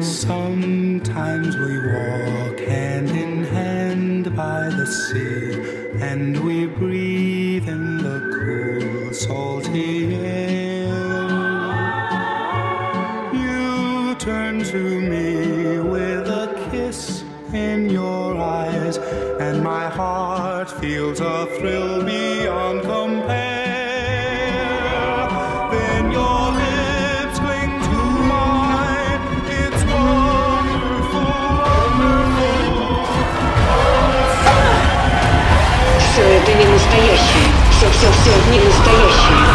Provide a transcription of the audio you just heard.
Sometimes we walk hand in hand by the sea, and we breathe in the cool, salty air. You turn to me with a kiss in your eyes, and my heart feels a thrill beyond compare. Then your lips cling to mine. It's wonderful, wonderful. Все это не настоящее. Все, все, все, не настоящее.